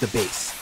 the base.